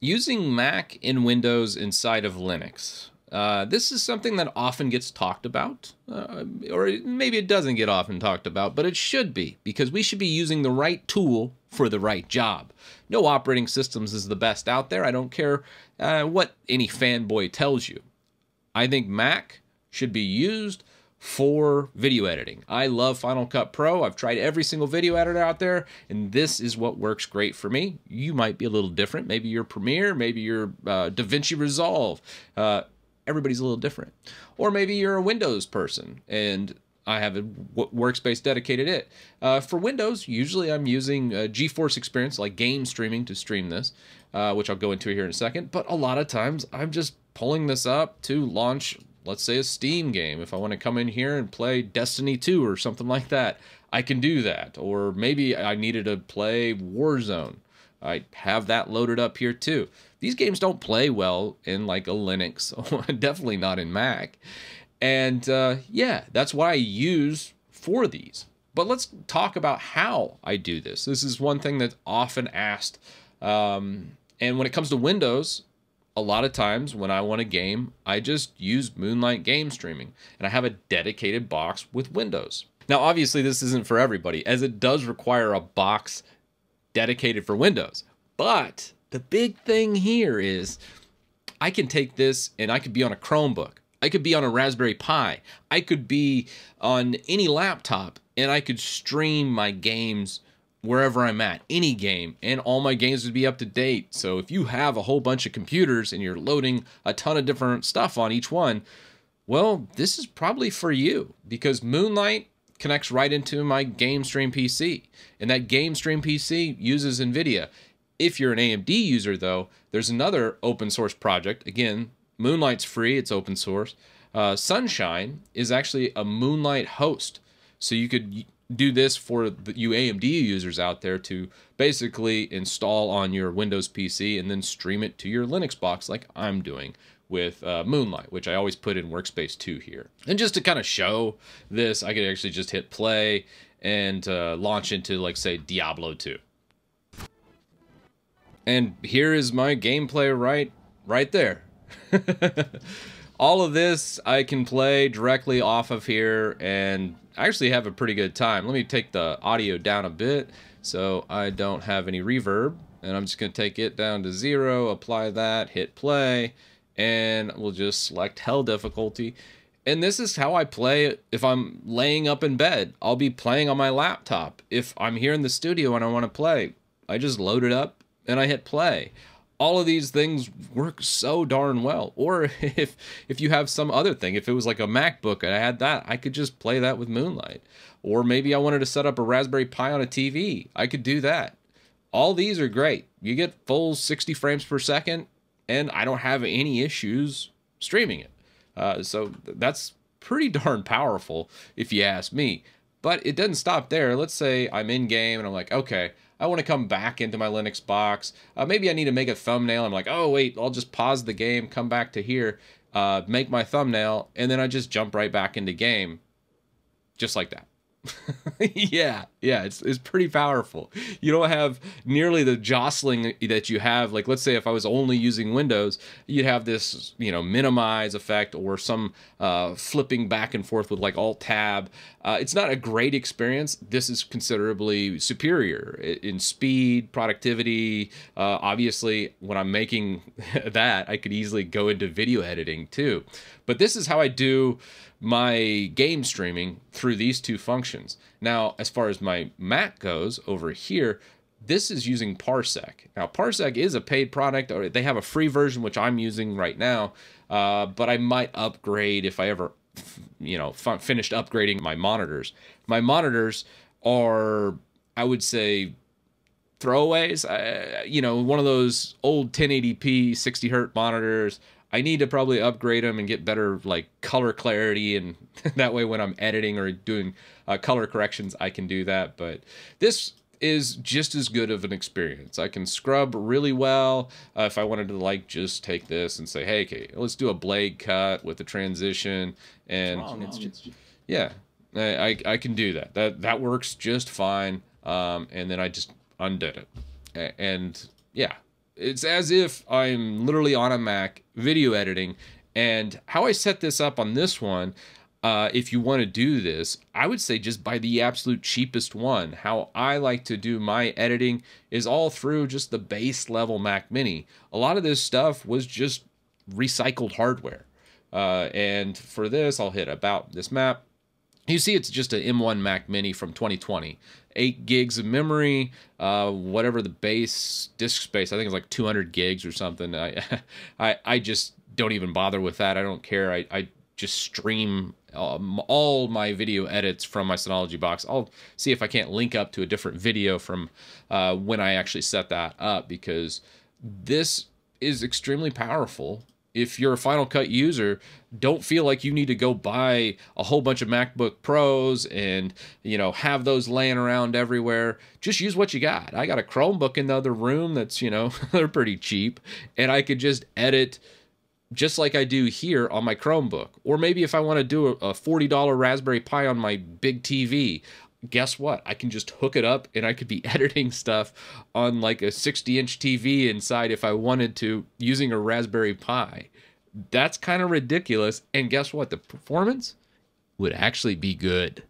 using Mac in Windows inside of Linux. Uh, this is something that often gets talked about, uh, or maybe it doesn't get often talked about, but it should be because we should be using the right tool for the right job. No operating systems is the best out there. I don't care uh, what any fanboy tells you. I think Mac should be used for video editing. I love Final Cut Pro. I've tried every single video editor out there, and this is what works great for me. You might be a little different. Maybe you're Premiere, maybe you're uh, DaVinci Resolve. Uh, everybody's a little different. Or maybe you're a Windows person, and I have a workspace dedicated it. Uh, for Windows, usually I'm using GeForce Experience, like game streaming, to stream this, uh, which I'll go into here in a second. But a lot of times I'm just pulling this up to launch let's say a Steam game, if I want to come in here and play Destiny 2 or something like that, I can do that. Or maybe I needed to play Warzone. I have that loaded up here too. These games don't play well in like a Linux, definitely not in Mac. And uh, yeah, that's what I use for these. But let's talk about how I do this. This is one thing that's often asked. Um, and when it comes to Windows, a lot of times when I want a game, I just use Moonlight Game Streaming and I have a dedicated box with Windows. Now, obviously, this isn't for everybody as it does require a box dedicated for Windows. But the big thing here is I can take this and I could be on a Chromebook. I could be on a Raspberry Pi. I could be on any laptop and I could stream my games wherever I'm at, any game, and all my games would be up to date. So if you have a whole bunch of computers and you're loading a ton of different stuff on each one, well, this is probably for you because Moonlight connects right into my Game Stream PC, and that Game Stream PC uses NVIDIA. If you're an AMD user, though, there's another open source project. Again, Moonlight's free, it's open source. Uh, Sunshine is actually a Moonlight host. So you could do this for the, you AMD users out there to basically install on your Windows PC and then stream it to your Linux box like I'm doing with uh, Moonlight, which I always put in Workspace 2 here. And just to kind of show this, I could actually just hit play and uh, launch into, like, say, Diablo 2. And here is my gameplay right, right there. All of this I can play directly off of here and actually have a pretty good time. Let me take the audio down a bit so I don't have any reverb. And I'm just going to take it down to zero, apply that, hit play, and we'll just select hell difficulty. And this is how I play if I'm laying up in bed. I'll be playing on my laptop. If I'm here in the studio and I want to play, I just load it up and I hit play all of these things work so darn well. Or if if you have some other thing, if it was like a MacBook and I had that, I could just play that with Moonlight. Or maybe I wanted to set up a Raspberry Pi on a TV, I could do that. All these are great. You get full 60 frames per second, and I don't have any issues streaming it. Uh, so that's pretty darn powerful, if you ask me. But it doesn't stop there. Let's say I'm in game and I'm like, okay, I want to come back into my Linux box. Uh, maybe I need to make a thumbnail. I'm like, oh, wait, I'll just pause the game, come back to here, uh, make my thumbnail, and then I just jump right back into game just like that. yeah, yeah, it's it's pretty powerful. You don't have nearly the jostling that you have. Like, let's say if I was only using Windows, you'd have this, you know, minimize effect or some uh, flipping back and forth with like Alt Tab. Uh, it's not a great experience. This is considerably superior in speed, productivity. Uh, obviously, when I'm making that, I could easily go into video editing too. But this is how I do my game streaming through these two functions. Now, as far as my Mac goes over here, this is using Parsec. Now, Parsec is a paid product, or they have a free version, which I'm using right now, uh, but I might upgrade if I ever, you know, finished upgrading my monitors. My monitors are, I would say, throwaways. Uh, you know, one of those old 1080p 60 hertz monitors. I need to probably upgrade them and get better like color clarity, and that way when I'm editing or doing uh, color corrections, I can do that. But this is just as good of an experience. I can scrub really well. Uh, if I wanted to like just take this and say, hey, okay, let's do a blade cut with a transition, and it's just, yeah, I, I can do that. That that works just fine. Um, and then I just undid it, and yeah, It's as if I'm literally on a Mac video editing. And how I set this up on this one, uh, if you want to do this, I would say just buy the absolute cheapest one. How I like to do my editing is all through just the base level Mac Mini. A lot of this stuff was just recycled hardware. Uh, and for this, I'll hit about this Mac. You see, it's just an M1 Mac Mini from 2020. 8 gigs of memory, uh, whatever the base disk space, I think it's like 200 gigs or something. I, I, I just don't even bother with that. I don't care. I, I just stream um, all my video edits from my Synology box. I'll see if I can't link up to a different video from uh, when I actually set that up because this is extremely powerful if you're a Final Cut user, don't feel like you need to go buy a whole bunch of MacBook Pros and, you know, have those laying around everywhere. Just use what you got. I got a Chromebook in the other room that's, you know, they're pretty cheap, and I could just edit just like I do here on my Chromebook. Or maybe if I want to do a $40 Raspberry Pi on my big TV, guess what? I can just hook it up and I could be editing stuff on like a 60 inch TV inside if I wanted to using a Raspberry Pi. That's kind of ridiculous. And guess what? The performance would actually be good.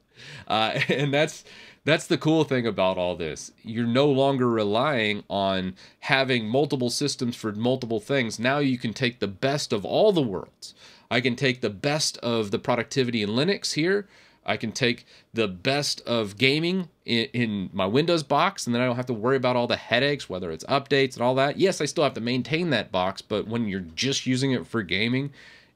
Uh, and that's that's the cool thing about all this. You're no longer relying on having multiple systems for multiple things. Now you can take the best of all the worlds. I can take the best of the productivity in Linux here I can take the best of gaming in, in, my Windows box, and then I don't have to worry about all the headaches, whether it's updates and all that. Yes, I still have to maintain that box, but when you're just using it for gaming,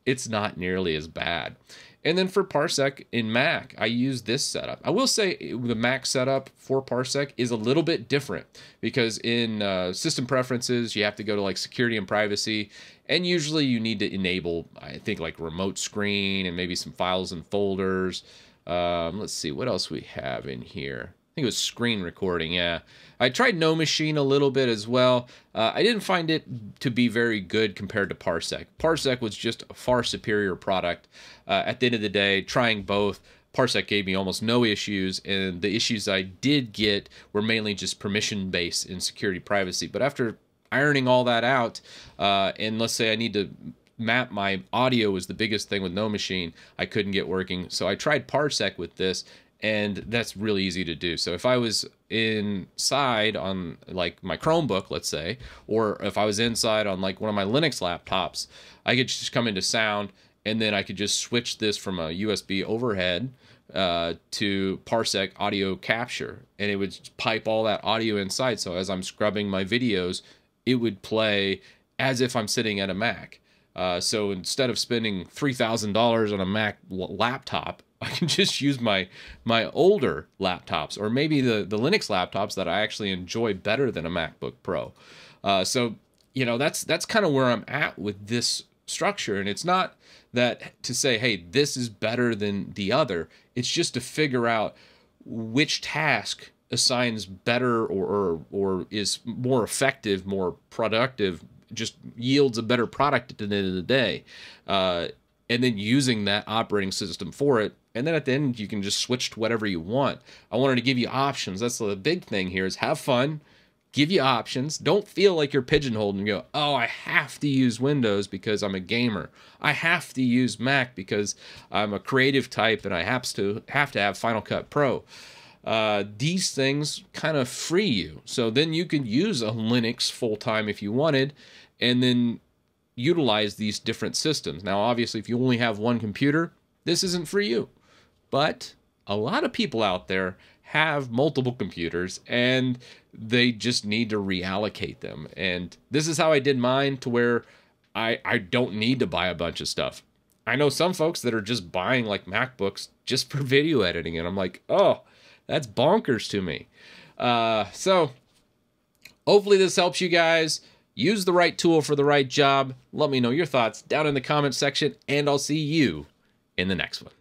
it's not nearly as bad. And then for Parsec in Mac, I use this setup. I will say the Mac setup for Parsec is a little bit different because in uh, system preferences, you have to go to like security and privacy. And usually you need to enable, I think, like remote screen and maybe some files and folders. Um, let's see what else we have in here. I think it was screen recording. Yeah, I tried NoMachine a little bit as well. Uh, I didn't find it to be very good compared to Parsec. Parsec was just a far superior product. Uh, at the end of the day, trying both. Parsec gave me almost no issues, and the issues I did get were mainly just permission based in security privacy. But after ironing all that out, uh, and let's say I need to map my audio was the biggest thing with NoMachine I couldn't get working. So I tried Parsec with this and that's really easy to do. So if I was inside on like my Chromebook, let's say, or if I was inside on like one of my Linux laptops, I could just come into sound and then I could just switch this from a USB overhead uh, to Parsec audio capture and it would pipe all that audio inside. So as I'm scrubbing my videos, it would play as if I'm sitting at a Mac. Uh, so instead of spending three thousand dollars on a Mac laptop, I can just use my my older laptops or maybe the the Linux laptops that I actually enjoy better than a MacBook Pro. Uh, so you know that's that's kind of where I'm at with this structure, and it's not that to say hey this is better than the other. It's just to figure out which task assigns better or, or, or is more effective, more productive just yields a better product at the end of the day. Uh, and then using that operating system for it. And then at the end, you can just switch to whatever you want. I wanted to give you options. That's the big thing here is have fun, give you options. Don't feel like you're pigeonholed and go, oh, I have to use Windows because I'm a gamer. I have to use Mac because I'm a creative type and I have to have to have Final Cut Pro uh, these things kind of free you. So then you can use a Linux full time if you wanted, and then utilize these different systems. Now, obviously, if you only have one computer, this isn't for you. But a lot of people out there have multiple computers and they just need to reallocate them. And this is how I did mine to where I, I don't need to buy a bunch of stuff. I know some folks that are just buying like MacBooks just for video editing, and I'm like, oh, that's bonkers to me. Uh, so hopefully this helps you guys. Use the right tool for the right job. Let me know your thoughts down in the comment section, and I'll see you in the next one.